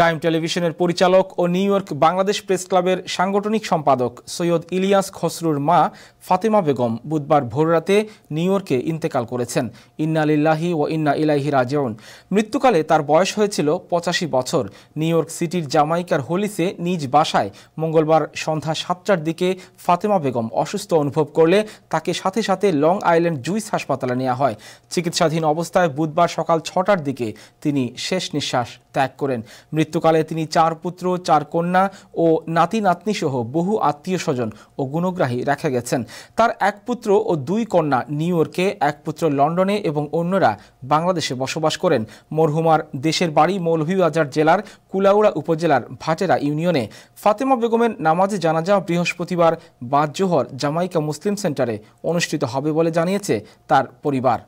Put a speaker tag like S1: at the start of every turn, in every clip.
S1: Time টেলিভিশনের পরিচালক ও নিউ ইয়র্ক বাংলাদেশ প্রেস ক্লাবের সাংগঠনিক সম্পাদক সৈয়দ ইলিয়াস খসরুর মা ফাতেমা বেগম বুধবার ভোররাতে নিউ ইয়র্কে ইন্তেকাল করেছেন। ইন্না লিল্লাহি ও ইন্না ইলাইহি রাজিউন। মৃত্যুকালে তার বয়স হয়েছিল পঁচাশি বছর। নিউ ইয়র্ক সিটির জামাইকার হোলিসে নিজ বাসায় মঙ্গলবার সন্ধ্যা সাতটার দিকে ফাতেমা বেগম অসুস্থ অনুভব করলে তাকে সাথে সাথে লং আইল্যান্ড জুইস হাসপাতালে নেওয়া হয়। চিকিৎসাধীন অবস্থায় বুধবার সকাল ছটার দিকে তিনি শেষ নিঃশ্বাস ত্যাগ করেন। মৃত্যুকালে তিনি চার পুত্র, চার কন্যা ও নাতি নাতনি সহ বহু আত্মীয় স্বজন ও গুণগ্রাহী রেখে গেছেন। তার এক পুত্র ও দুই কন্যা নিউ ইয়র্কে, এক পুত্র লন্ডনে এবং অন্যরা বাংলাদেশে বসবাস করেন। মরহুমার দেশের বাড়ি মৌলভীবাজার জেলার কুলাউড়া উপজেলার ভাটেরা ইউনিয়নে। ফাতেমা বেগমের নামাজে জানাজা বৃহস্পতিবার বাদ জোহর জামাইকা মুসলিম সেন্টারে অনুষ্ঠিত হবে বলে জানিয়েছে তার পরিবার।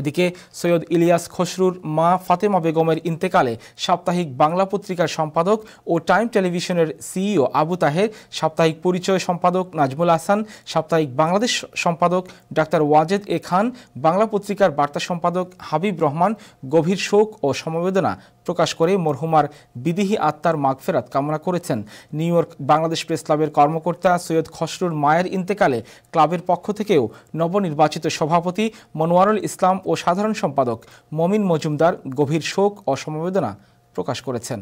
S1: এদিকে সৈয়দ ইলিয়াস খসরুর মা ফাতেমা বেগমের ইন্তেকালে সাপ্তাহিক বাংলা পত্রিকার সম্পাদক ও টাইম টেলিভিশনের সিইও আবু তাহের, সাপ্তাহিক পরিচয় সম্পাদক নাজমুল হাসান, সাপ্তাহিক বাংলাদেশ সম্পাদক ডাক্তার ওয়াজেদ এ খান, বাংলা পত্রিকার বার্তা সম্পাদক হাবিব রহমান, গভীর শোক ও সমবেদনা প্রকাশ করে মরহুমার বিদেহী আত্মার মাগফেরাত কামনা করেছেন। নিউ ইয়র্ক বাংলাদেশ প্রেস ক্লাবের কর্মকর্তা সৈয়দ খসরুর মায়ের ইন্তেকালে ক্লাবের পক্ষ থেকেও নবনির্বাচিত সভাপতি মনোয়ারুল ইসলাম ও সাধারণ সম্পাদক মমিন মজুমদার গভীর শোক ও সমবেদনা প্রকাশ করেছেন।